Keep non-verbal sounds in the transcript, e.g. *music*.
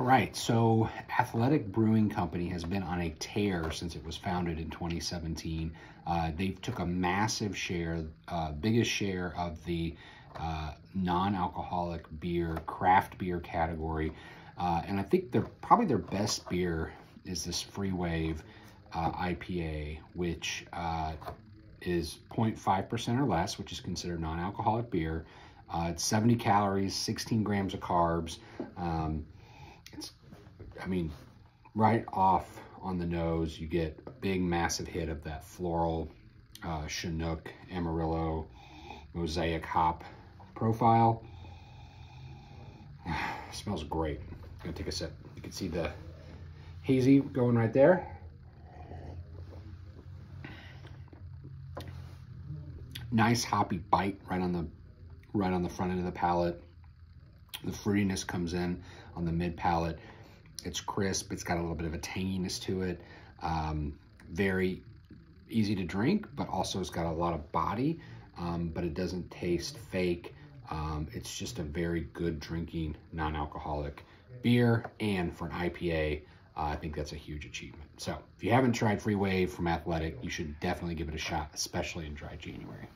All right, so Athletic Brewing Company has been on a tear since it was founded in 2017. Uh, they took a massive share, uh, biggest share of the uh, non-alcoholic beer, craft beer category. Uh, and I think they're probably their best beer is this Free Wave uh, IPA, which uh, is 0.5% or less, which is considered non-alcoholic beer. it's 70 calories, 16 grams of carbs. Um, it's, I mean, right off on the nose, you get a big, massive hit of that floral uh, Chinook, Amarillo, Mosaic hop profile. *sighs* smells great. Gonna take a sip. You can see the hazy going right there. Nice hoppy bite right on the right on the front end of the palate. The fruitiness comes in on the mid palate. It's crisp. It's got a little bit of a tanginess to it. Um, very easy to drink, but also it's got a lot of body, um, but it doesn't taste fake. Um, it's just a very good drinking non-alcoholic beer. And for an IPA, uh, I think that's a huge achievement. So if you haven't tried Free Wave from Athletic, you should definitely give it a shot, especially in dry January.